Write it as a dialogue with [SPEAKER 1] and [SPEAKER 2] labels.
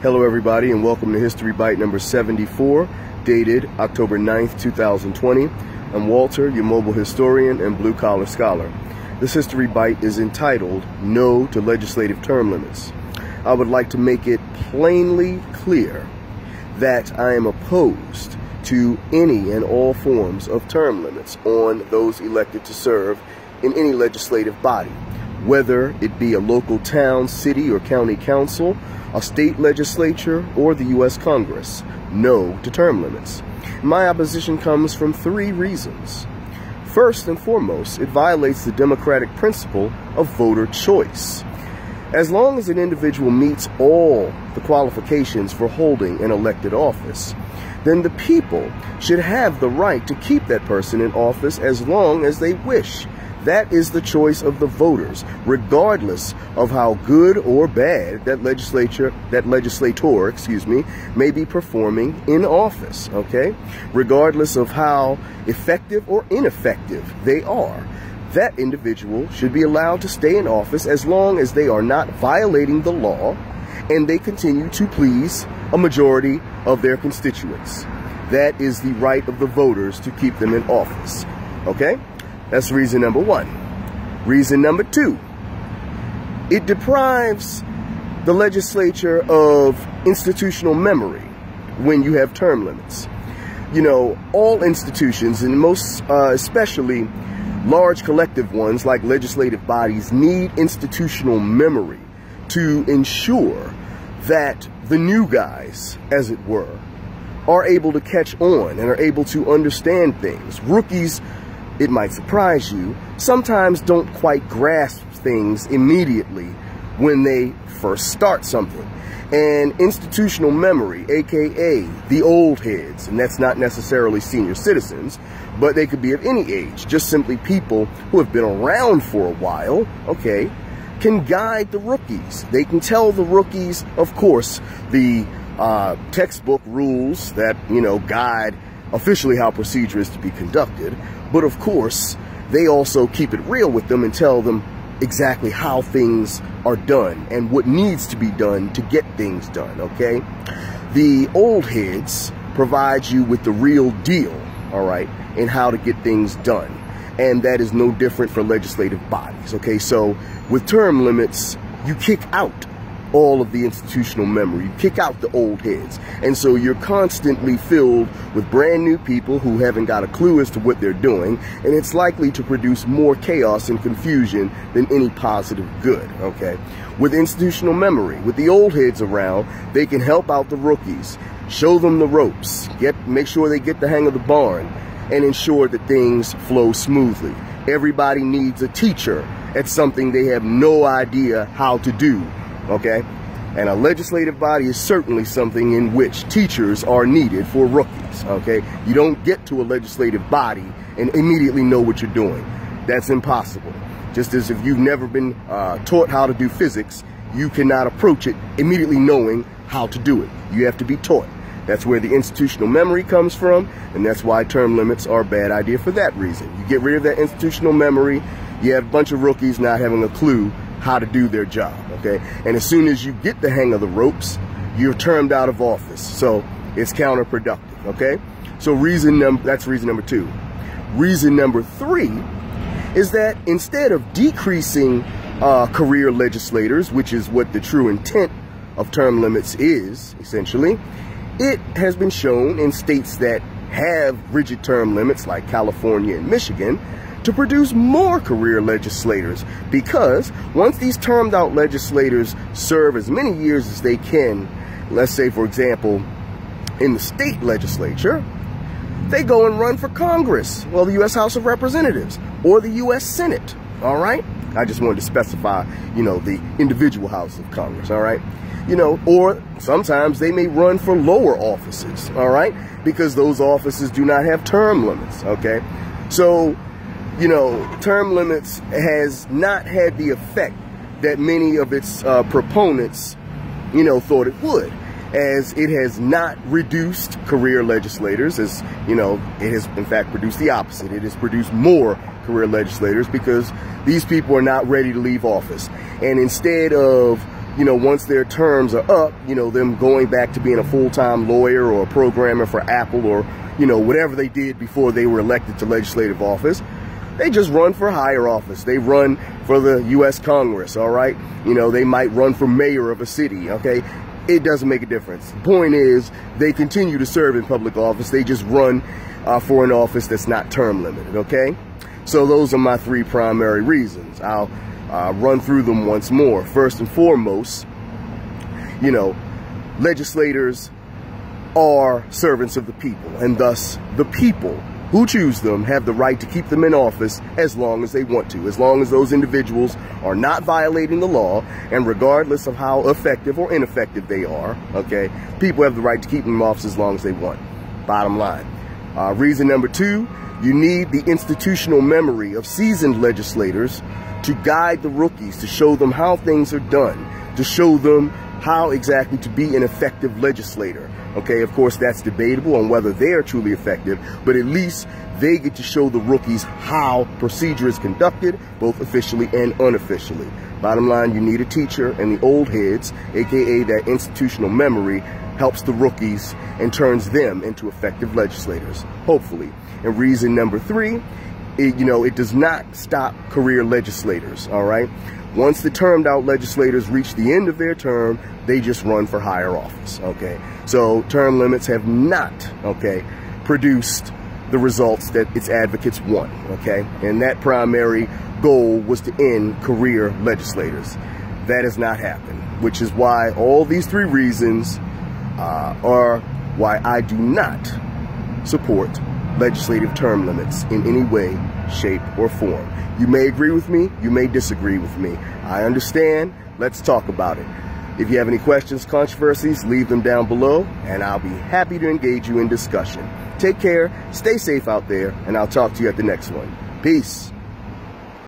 [SPEAKER 1] Hello, everybody, and welcome to History Bite number 74, dated October 9th, 2020. I'm Walter, your mobile historian and blue collar scholar. This History Bite is entitled No to Legislative Term Limits. I would like to make it plainly clear that I am opposed to any and all forms of term limits on those elected to serve in any legislative body whether it be a local town, city, or county council, a state legislature, or the U.S. Congress. No to term limits. My opposition comes from three reasons. First and foremost, it violates the democratic principle of voter choice. As long as an individual meets all the qualifications for holding an elected office, then the people should have the right to keep that person in office as long as they wish that is the choice of the voters, regardless of how good or bad that legislature, that legislator, excuse me, may be performing in office, okay? Regardless of how effective or ineffective they are. That individual should be allowed to stay in office as long as they are not violating the law and they continue to please a majority of their constituents. That is the right of the voters to keep them in office. Okay? That's reason number one. Reason number two, it deprives the legislature of institutional memory when you have term limits. You know, all institutions, and most uh, especially large collective ones like legislative bodies, need institutional memory to ensure that the new guys, as it were, are able to catch on and are able to understand things. Rookies it might surprise you, sometimes don't quite grasp things immediately when they first start something. And institutional memory, aka the old heads, and that's not necessarily senior citizens, but they could be of any age, just simply people who have been around for a while, okay, can guide the rookies. They can tell the rookies, of course, the uh, textbook rules that, you know, guide officially how procedure is to be conducted. But of course, they also keep it real with them and tell them exactly how things are done and what needs to be done to get things done, okay? The old heads provide you with the real deal, all right, and how to get things done. And that is no different for legislative bodies, okay? So with term limits, you kick out all of the institutional memory. You kick out the old heads. And so you're constantly filled with brand new people who haven't got a clue as to what they're doing. And it's likely to produce more chaos and confusion than any positive good, okay? With institutional memory, with the old heads around, they can help out the rookies, show them the ropes, get make sure they get the hang of the barn, and ensure that things flow smoothly. Everybody needs a teacher at something they have no idea how to do okay? And a legislative body is certainly something in which teachers are needed for rookies, okay? You don't get to a legislative body and immediately know what you're doing. That's impossible. Just as if you've never been uh, taught how to do physics, you cannot approach it immediately knowing how to do it. You have to be taught. That's where the institutional memory comes from, and that's why term limits are a bad idea for that reason. You get rid of that institutional memory, you have a bunch of rookies not having a clue how to do their job, okay? And as soon as you get the hang of the ropes, you're termed out of office. So it's counterproductive, okay? So reason number, that's reason number two. Reason number three is that instead of decreasing uh, career legislators, which is what the true intent of term limits is, essentially, it has been shown in states that have rigid term limits like California and Michigan to produce more career legislators because once these termed out legislators serve as many years as they can, let's say, for example, in the state legislature, they go and run for Congress, well, the U.S. House of Representatives or the U.S. Senate, all right? I just wanted to specify, you know, the individual House of Congress, all right? You know, or sometimes they may run for lower offices, all right? Because those offices do not have term limits, okay? So you know, term limits has not had the effect that many of its uh, proponents, you know, thought it would. As it has not reduced career legislators, as you know, it has in fact produced the opposite. It has produced more career legislators because these people are not ready to leave office. And instead of you know, once their terms are up, you know, them going back to being a full-time lawyer or a programmer for Apple or, you know, whatever they did before they were elected to legislative office, they just run for higher office. They run for the U.S. Congress, all right? You know, they might run for mayor of a city, okay? It doesn't make a difference. The point is, they continue to serve in public office. They just run uh, for an office that's not term limited, okay? So those are my three primary reasons. I'll uh, run through them once more. First and foremost, you know, legislators are servants of the people, and thus the people who choose them have the right to keep them in office as long as they want to, as long as those individuals are not violating the law, and regardless of how effective or ineffective they are, okay, people have the right to keep them in office as long as they want. Bottom line. Uh, reason number two, you need the institutional memory of seasoned legislators to guide the rookies, to show them how things are done, to show them how exactly to be an effective legislator. Okay, of course, that's debatable on whether they are truly effective, but at least they get to show the rookies how procedure is conducted, both officially and unofficially. Bottom line, you need a teacher, and the old heads, aka that institutional memory, helps the rookies and turns them into effective legislators, hopefully. And reason number three, it, you know, it does not stop career legislators, all right? Once the termed out legislators reach the end of their term, they just run for higher office, okay? So term limits have not, okay, produced the results that its advocates want, okay? And that primary goal was to end career legislators. That has not happened, which is why all these three reasons uh, are why I do not support legislative term limits in any way, shape, or form. You may agree with me, you may disagree with me. I understand. Let's talk about it. If you have any questions, controversies, leave them down below, and I'll be happy to engage you in discussion. Take care, stay safe out there, and I'll talk to you at the next one. Peace.